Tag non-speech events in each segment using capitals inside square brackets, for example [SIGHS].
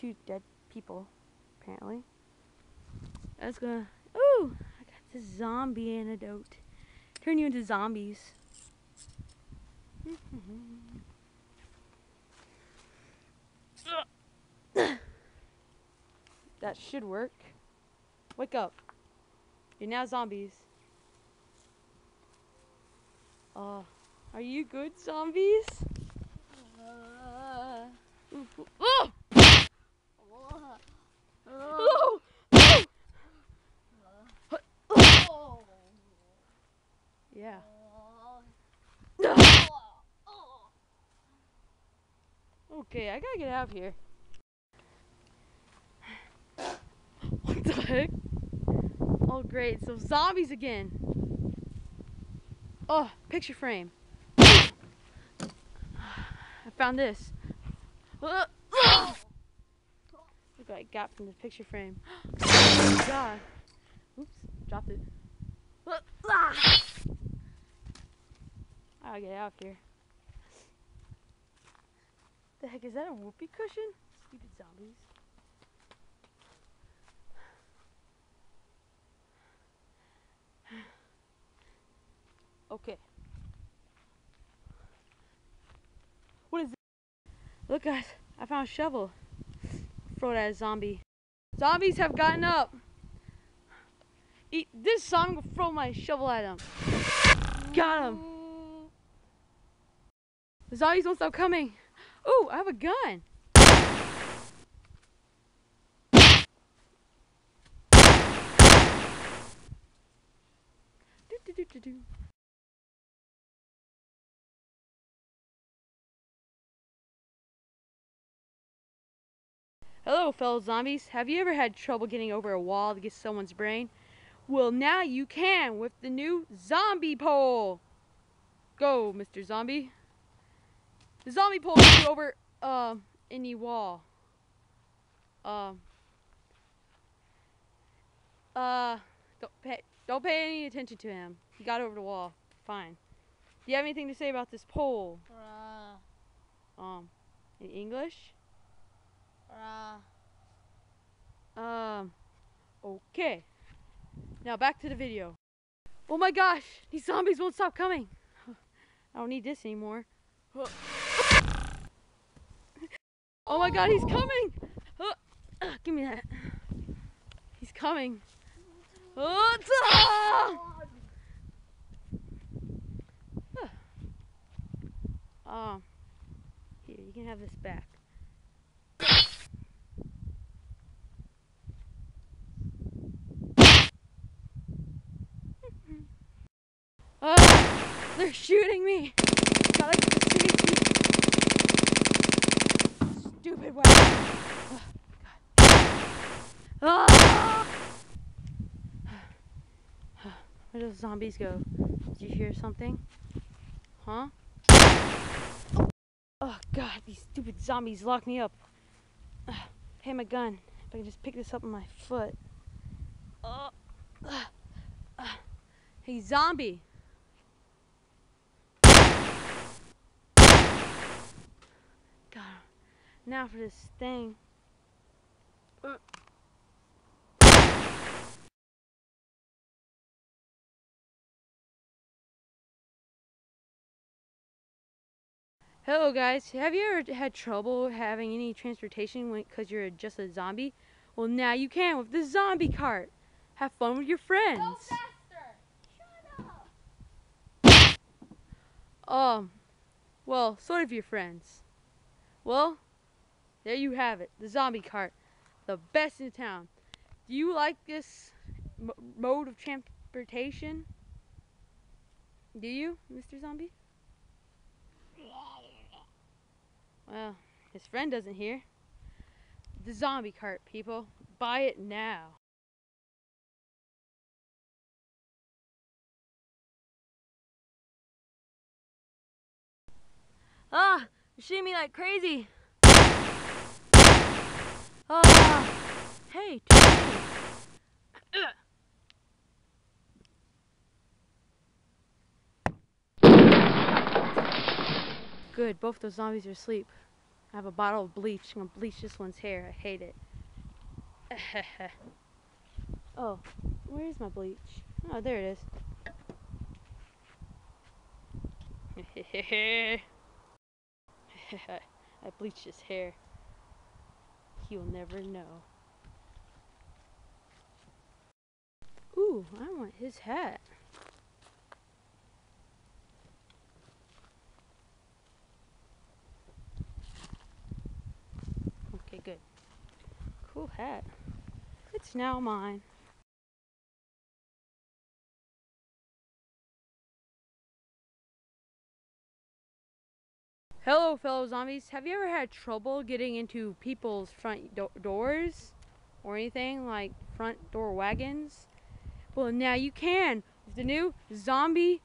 two dead people, apparently. That's gonna. Ooh, I got the zombie antidote. Turn you into zombies. [COUGHS] that should work. Wake up. You're now zombies. Uh, are you good, zombies? Uh, Ooh, ooh, oh! Oh, Yeah. Okay, I gotta get out of here. What the heck? Oh, great. So, zombies again. Oh, picture frame. I found this. Uh, what I got from the picture frame. [GASPS] God. Oops, dropped it. Uh, ah! Get out of here. The heck is that a whoopee cushion? Stupid zombies. [SIGHS] Okay. What is this? Look guys, I found a shovel. Throw it at a zombie. Zombies have gotten up. Eat this so I'm gonna throw my shovel at them. Got him. The zombies won't stop coming. Ooh, I have a gun. Do, do, do, Hello, fellow zombies. Have you ever had trouble getting over a wall to get someone's brain? Well, now you can with the new zombie pole. Go, Mr. Zombie. The zombie pole gets you over um any wall. Um. Uh, don't pay don't pay any attention to him. He got over the wall. Fine. Do you have anything to say about this pole? Bruh, Um, in English? Bruh. Um, okay. Now back to the video. Oh my gosh, these zombies won't stop coming. I don't need this anymore. Oh my god, he's coming! Uh, uh, give me that. He's coming. Uh, Um, here, you can have this back. Ah, they're shooting me. The. Stupid weapon. Oh, God. Ah! Where those zombies go? Did you hear something? Huh? Oh God, these stupid zombies locked me up. Ah, Hey, my gun. If I can just pick this up with my foot. Oh. ah. Hey, zombie. God. Now for this thing. Uh. Hello guys, have you ever had trouble having any transportation because you're just a zombie? Well now you can with the zombie cart. Have fun with your Go friends. faster. Shut up. Um, well, sort of your friends. Well, there you have it, the zombie cart, the best in town. Do you like this mode of transportation? Do you, Mr. Zombie? Well, his friend doesn't hear. The zombie cart, people. Buy it now. Ah, you're shooting me like crazy. Ah, hey. Good, both those zombies are asleep. I have a bottle of bleach. I'm gonna bleach this one's hair. I hate it. [LAUGHS] oh, where's my bleach? Oh, there it is. [LAUGHS] I bleached his hair. He'll never know. Ooh, I want his hat. Okay, good. Cool hat. It's now mine. Hello, fellow zombies. Have you ever had trouble getting into people's front do doors or anything like front door wagons? Well, now you can with the new zombie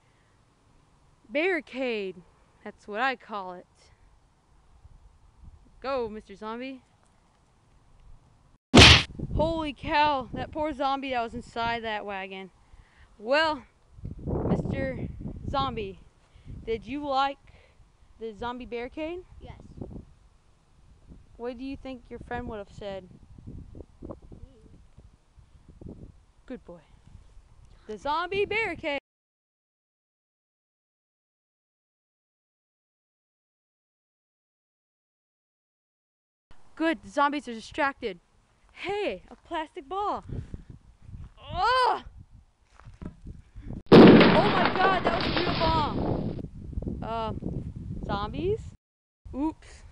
barricade. That's what I call it. Go, Mr. Zombie. Holy cow, that poor zombie that was inside that wagon. Well, Mr. Zombie, did you like the zombie barricade? Yes. What do you think your friend would have said? Good boy. The zombie barricade. Good, the zombies are distracted. Hey, a plastic ball. Oh! Oh my god, that was a real bomb. Uh, zombies? Oops.